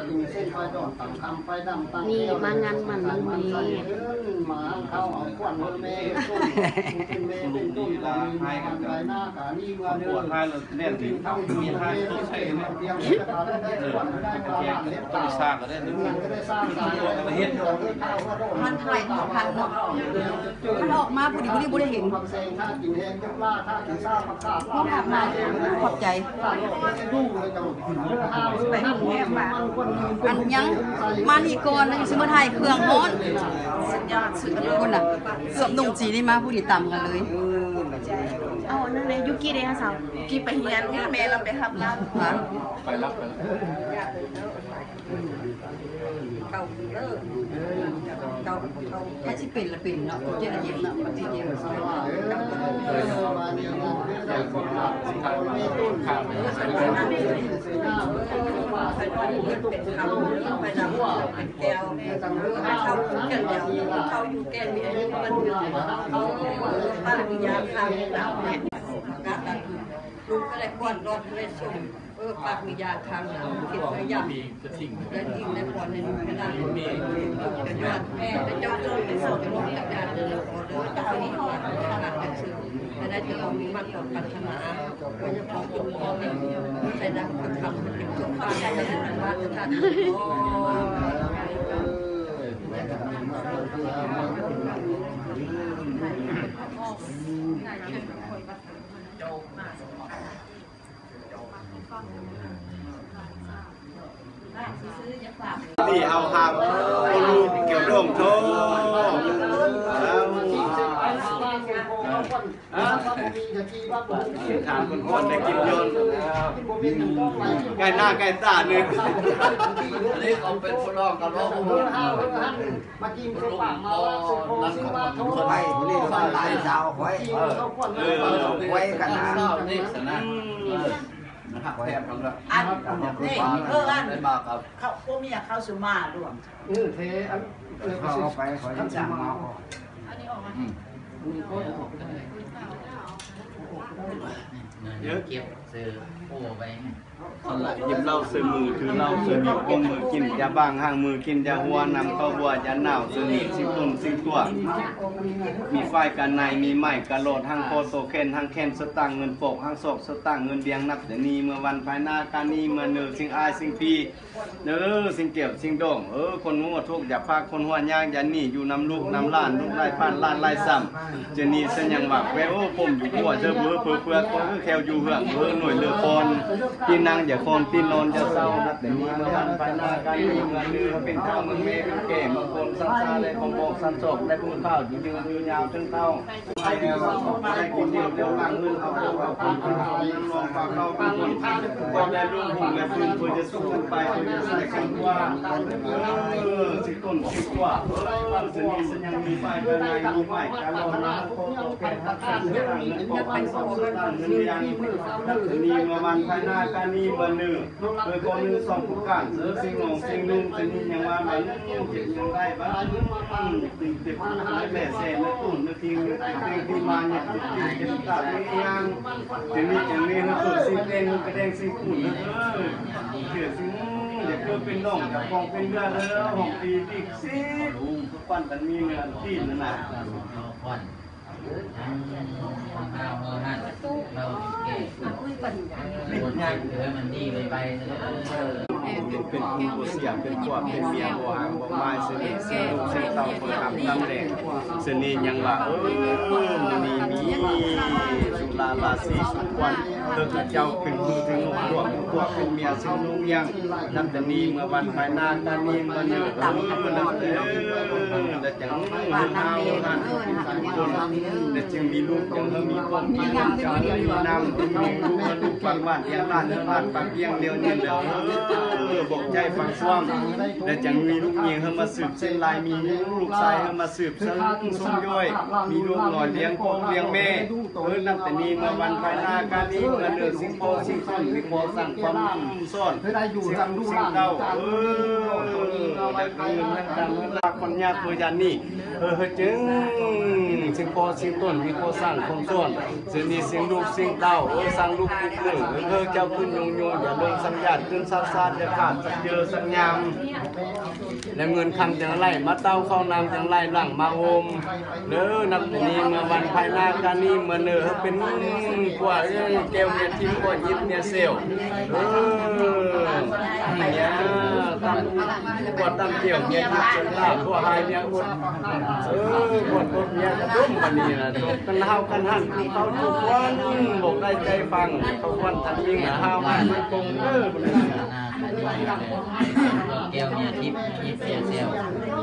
นไฟดอนต่างคำไฟดำต่างนี่มางานมันมันมีหมาเข้าเอาขวัญแม่ต้นเป็นแม่เป็นต้นกามีมาไกลหน้ากานี่เมื่อเดืปอวดนท้ายเราเล่นถึงเข้ามีมีท้ายต้ต้ใส่ใส่เนี่ยเตียมจะทำได้ขวัญได้ปลาหลังเล็บต้ตานสร้างก็ได้หนึ่งเงินก็ได้สร้างสารมันเท่าไหร่ต่อพันเนาะมันออกมาพอดีพอดีบ่ได้เห็นความเซ็งถ้ากินแห้งจะปลาถ้ากินซ่าผักกาดต้องทำมาขอบใจดูเลยจังไปห้ามแหมมาอันยังมานี่ก่อนนะอยู่ซิมาไทยเครื่องฮ้อนสุดยอดสุดยอดคนอะเกือบหนุ่มจีนี่มาผู้ดีต่ำกันเลย นนั่นเลยยุกี้เลยค่ะสาวกี่ไปเฮียนแม่เราไปรับรับไปรับไปแล้วเก่าเลิกเก่าเก่าถ้าสิเป็นละเป็นเนาะเจริญเย็นเนาะปฏิเย็นเป็นเขาไปนำเป็นแก้วเขาแก้วเดียวเขาอยู่แก้วเดียวมันอยู่เขาป้ามียาข้า วดาวเนี่ยการดันลูกก็เลยก้อนรอดเลยส่งเออปากมียาข้างหลังคิดว่ายากระทิงและยิงในปอนในนู้นก็ได้มีแต่ยอดแม่แต่เจ้าเจ้าเป็นสองเป็นลูกกับยาเดินขอเดินตามนี้ก่อนขนาดกันซื้อแต่ได้จะมีมันต่อปัฒนาก็จะพอจบพอเป็นใส่ดังประคำเป็นจบฟ้าได้ยังไงบ้างท่านโอ้ นี่เอาหามลูกเกี่ยวร่มโชว์ถามคนคนได้กินยนใกล้หน้าใกล้ตาหนึ่งอันนี้เขาเป็นผู้ร้องกันร้องมากินข้าวปากมาว่าสุโขสิว่าโทษไปนี่บ้านหลายสาวไว้กินข้าวขวัญไว้กันนะเศร้านี่สนะหักแทบกันละอันนี่เอออันได้มาครับเขาพวกเมียเข้าสุมาร่วมเออเทอันเข้าไปขอจะจังมาเยอะเก็บ ซื้อโอ้ไปหยิบเหล้าซื้อมือถือเหล้าซื้อนิ้วก้มมือกินยาบ้างห่างมือกินยาหัวนำเข้าบัวยาหนาวซื้อนิ้วซิตุนซิตัว มีไฟกันในมีไม้กระโหลดห้างโคโตเคนห้างแคนสตังเงินโปกห้างศกสตังเงินเดียงนับเดี๋ยวนี้เมื่อวันภายหน้าการนี้เมื่อเนือสิ่งอายสิ่งพีเด้อสิ่งเกี่ยวสิ่งโด่งเออคนหัวทุกอย่าพาคนหัวยากอย่าหนีอยู่น้ำลูกน้ำล้านลูกไล่ป้านล้านไล่ซ้ำเจนี่เส้นยังหวักแววผมอยู่หัวเจอเบื่อเพื่อเพื่อคนคือแควอยู่เหืองเบื่อหน่วยเรือคอนที่นั่งอย่าคอนที่นอนอย่าเศร้านับเดี๋ยวนี้เมื่อวันภายหน้าการนี้เมื่อเนือเป็นข้าวมืองเมเป็นเก่มืองคนสั้นซาเลยของโบกสั้นศกได้พูดข้าวยืนยืนยาวจนเข้าไปแล้วได้กินเดียวเดียวลังเงินเอาเอาเอาเอาเอาน้ำลงปากเข้าเป็นคนท่าความได้รุ่งหุ่นและฟื้นเพื่อจะสู้ไปเพื่อจะใส่กันว่าเออสิต้นสิกว่าเออสนิทสยังมีไฟภายในมีไฟการลงน้ำโคโตแก่ทักษะเรื่องนี้พอไปสองสุดท้ายเงินยังนับสนีมาวันภายหน้าการนี้เบอร์หนึ่งโดยคนหนึ่งสองเรเสืองนุ่มสนิทยังว่ามันเจ็บยังได้บ้างติดติดมันหายแม่เสนตุ่นนาทีนึงติดที่มาเนี่ยติดเจ็บตาไม่ยังจะมีจะมีให้ตัวสิเต้นกระเด้งสิขุ่นเออเกิดสิอย่าเกิดเป็นน้องอย่าฟองเป็นเรือนเลยหกปีปีกสิปั้นกันมีเงินที่นั่นน่ะเราเก่ มันดีไปไปเป็นผู้เสียเป็นความเป็นเมียบ่หางบ่ไม้สนิทสิลูกสิเต้าคนทำตำแดงสนิทยังว่าเออมันมีมีสุลาลาสีสุควัน เธอเจ้าเป็นผู้ถึงลูกพวกพวกเป็นเมียซึ่งลุงยังนับแต่นี้เมื่อวันภายนาการนี้มื่อเนื้อต่ำเมื่อนั้นเออแต่จังเฮาเฮานั่นคนแต่จึงมีลูกยังมีคนมีน้ำจังมีน้ำมีลูกลูกฟังบ้านเอียงบ้านเนื้อบ้านปากเอียงเดียวเนี่แล้วเออบอกใจฟังช่วงแต่จังมีลูกเมียเฮามาสืบเส้นลายมีลูกชายเฮามาสืบเส้นส้มย่อยมีลูกหน่อเลี้ยงพ่อเลี้ยงแม่เออนับแต่นี้เมื่อวันภายนาการนี้เงินเดือนสิงโตสิงต้นสิงโพสั่งความซ่อนเพื่อได้อยู่สั่งดูร่างเก้าจานเอนี้อเด้คืนนั่นกันรักคนยากตัวยันนี่เออจึงสิงโตสิงต้นมีโพสั่งความซ่อนสินี่สิงลูกสิงเต้าเออจึง ลูกปุ๊บหนึ่งเออเจ้าขึ้นยงยงอย่าลงสัญญาขึ้นซาซาจะขาดจะเจอสัญญาแล้วเงินคำจังไรมาเต้าเข้านำจังไรหลังมาโอมเด้อนับนี้เมื่อวันภายหน้าการนี้เมื่อเนอเป็นกว่าเอ้ยแก้วเมียทิมกว่ายิบเมียเซลเออเนี่ย ตั้งกว่าตั้งเกี่ยวเมียทิพย์จนลาบกว่าหายเมียอุดเออกว่าตัวเมียกระดุมวันนี้นะจบกันเฮากันหันเขาทุกวันบอกได้ใจฟังเขาวันทันยิ่งหาเฮาให้มันตรงเด้อแก้วเนี่ยทิพย์ทิพย์เสียเซล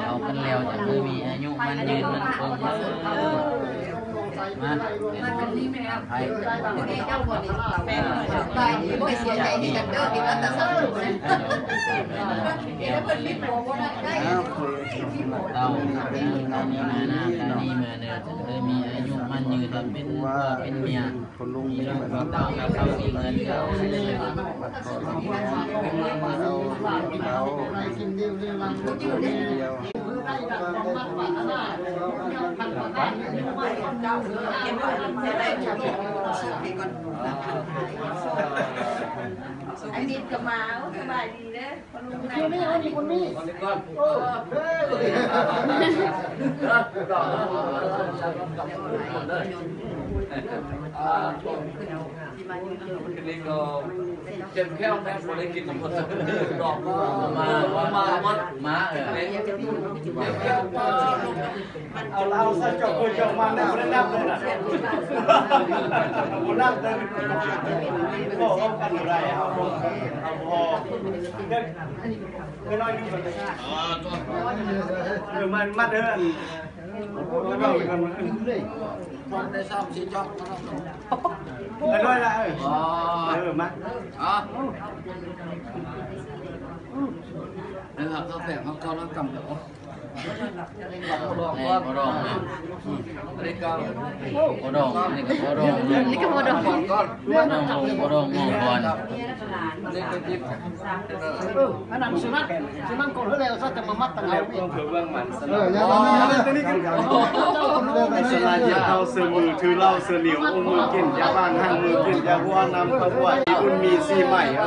เอากันแล้วจะคือมีอายุมันยืนมันคง มาเป็นไทยเจ้าคนนี้แม่ตายนี่ไม่เสียใจที่จะเด้อที่ว่าแต่สักหนึ่งเดี๋ยวเป็นลิปโป้ก็ได้เต่าตอนนี้มาหน้าตอนนี้เมื่อเดือนจะเคยมีอายุมันยืนเป็นเป็นเมียมีเรื่องของเต่ากับเขามีเงินเขากินเดียวเดียวลังอยู่เดียวได้ดังควา อนไอ้นิดก็มาสบายดีเด้อพลุงไหนเที่ยวนี้เอาดีคนนี้โอ้เฮ้ยนี่ก็ เจ็บแค่แม่คนได้กินหมดดอกมามามามดม้าเออเอาเราซะจบจบมาเนี่ยไม่ได้นับเลยนะผมนับเลยบอกว่ากันอะไรเอาพอเอาพอเด็กไม่น้อยนี่มันเออมันมัดเด้อแล้วก็กันมันมันได้ซ้ำสิจ๊อกเออน้อยละเออเออม บเขาแฝงเขาเขาแล้วกำเดี๋ยวไอ้ โบดองนะนี่ก็โบดองนี่ก็โบดองนี่ก็บ่ดอกก่อนโบดองโบดองมองบอลนี่ก็จิ๊บเอออันนั้นสุนัขสุนัขก่อนแล้วซะจะมามัดตังแล้เราวก็เผื่อเบื้องมันสเอลัอบอย่างนี้ตัวนี้กันในสลาเท้าเสือมือถือเหล้าเสือเหนียวอุ้มมือกินยาบ้านห้างมือกินยาหัวนำขบวนคุณมีสีใหม่เอ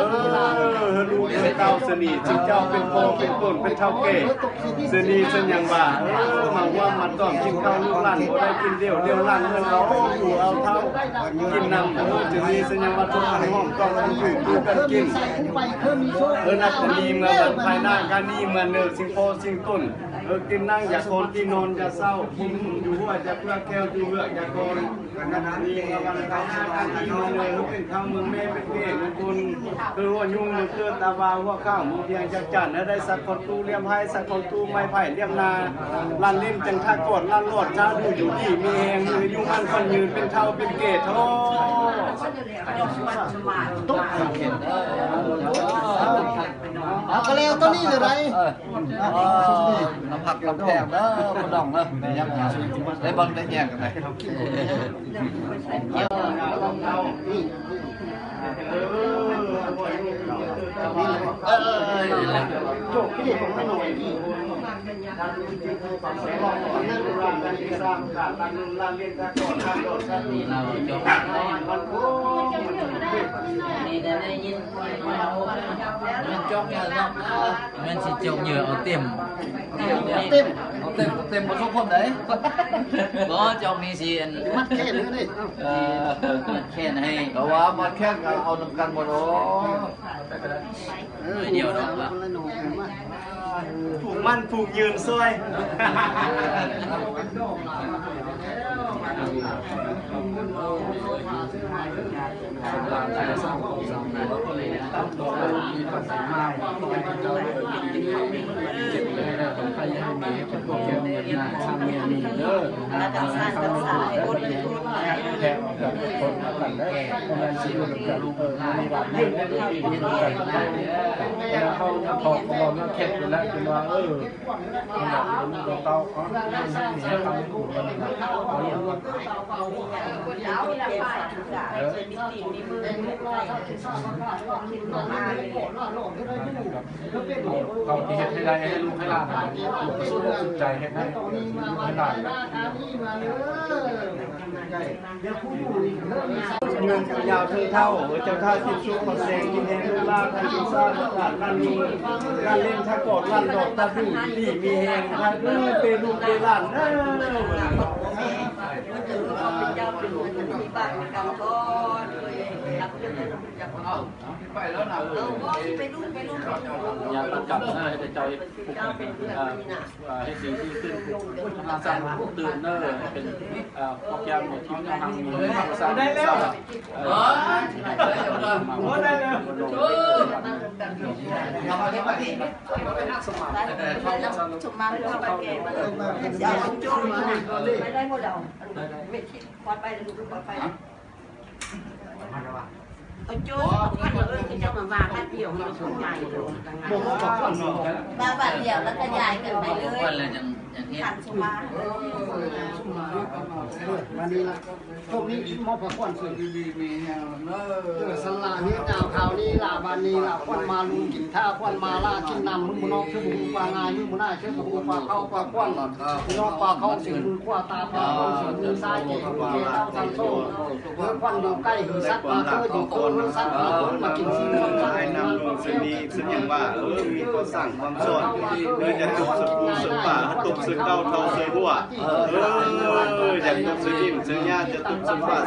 อรู้เสือเต้าเสือหนีจิเจ้าเป็นโพเป็นต้นเป็นเท่าเก๋เสือหนีเสือยังว่าเออมาว่ามันต้องกินข้าวลูกหลานบ่ได้กินเดียวเดียวลั่นเมื่อเราอยู่เอาเท้ากินนำเออเสือหนีเสือยังว่าทุกห้องต้องอยู่ดูกันกินเออนักนีเมื่อวันภายหน้าการนี้เมื่อเนื้อสิงโตสิงต้น เออกินนั่งอย่าโกนที่นอนอย่าเศร้ากินอยู่หัวจะเพื่อแก้วอยู่เหื่ออย่าโกนนักนีเมื่อวันภายหน้าการนี้เมื่อเนื้อเป็นข้าวเมืองแม่เป็นเกศเป็นคุณคือหัวยุ่งมือเกลือตาบาหัวข้าวมือเพียงจักจันและได้สักคนตู้เลี้ยมให้สักคนตู้ไม้ไผ่เลี้ยมนาลันเล่นจังท่ากดลันโลดชาดูอยู่ดีมีแหงมือยุ่งมันคนยืนเป็นเท่าเป็นเกศโทตุ๊กเอา ก็แล้วตัวนี้เลยไรน้ำผักน้ำแถบแล้วกระดองแล้วยังได้บังได้แยกกันไหมเออ โจกที่เด็กของไม่หน่อยนี่นี่เราจบนี่ได้ได้ยินมันจบเนี่ยเนาะมันสิจบเยอะเอาเต็มเต็มเอาเต็มเต็มหมดทุกคนเลยบ่จบนี่สิอันมัดแค่นี้นี่เออแค่ให้ แต่ว่ามาแค่กันเอานำกันหมดโอ้เดียวเนาะว่าคนละหน่อยมาผูกมั่นผูกยืนซวยเเจ็บเลยนะคนไข้ ให้มีให้คนพวกเกี่ยวเงินหน้าข้างเมียมีเด้อนะข้างเมียแทงกับคนกันได้ประมาณสี่คนกับลูกเออมีบาดเจ็บได้ดีดีกันแล้วเขาถอดเขาบอกว่าเข็ดไปแล้วเป็นว่าเออมันแบบมันโดนเตาเขาเนี่ยทำให้ถูกมันเขาเรียกว่าเขาที่เห็นให้ได้ให้ลูกให้หลานลูกสู้สุดใจให้ให้ให้หลานเงินยาวเธอเท่าเจ้าท่าสิบชุกของแสงกินแหงลูกลาทางกินซ่าตลาดลั่นมีลั่นเล่นถ้ากอดลั่นดอกตาดูดีมีแหงท่านเออเป็นลูกเป็นหลานเออมันจะรู้ว่าเป็นเจ้าเป็นคนที่บ้านมีกรรมก้ ไปแล้วนะเอาไปรุ่นไปรุ่นอยากกลับหน้าจะใจปลุกให้ดีที่ขึ้นทางสร้างตื่นเนอร์เป็นโปรแกรมของทีมทางมีสร้างได้แล้วเออโอ้ได้เลยโอ้สมมาไม่ต้องไปเกณฑ์มาเลยอย่าจุ่มมาไม่ได้หมดแล้วไม่คิดปลอดไปเลยลูกปลอดไป เอาโจ้มันเออที่จะมาว่าแค่เดียวมันสนใจเลยผมว่าขอบคุณเนาะมาบัดเดียวแล้วก็ย้ายกันไปเลยวันละอย่างอย่างนี้ขันสมาวันนี้ละพวกนี้มอบพระควันส่วนดีๆมีแนวเนอสลานี้ดาวขาวนี้ลาบานีลาควันมาลุงกินท่าควันมาล่ากินนำมึงมุนอกชื่อบุญปางายมึงมุน่าชื่อบุญปลาเข้าปลาควันนอกปลาเข้าสิมือขวาตาปลาเข้าสิมือซ้ายเกศเกศเอาสันโซ่เมื่อควันอยู่ใกล้หือซัดปลาเคยอยู่โคนซัดปลาคนมากินซีนให้นำลงสนีสนอย่างว่าเออมีคนสั่งความสอนเออจะตกสกูสป่าตกสเก้าเท่าเสยหัวเอออยากตกสดินเสยญาจะตกสป่า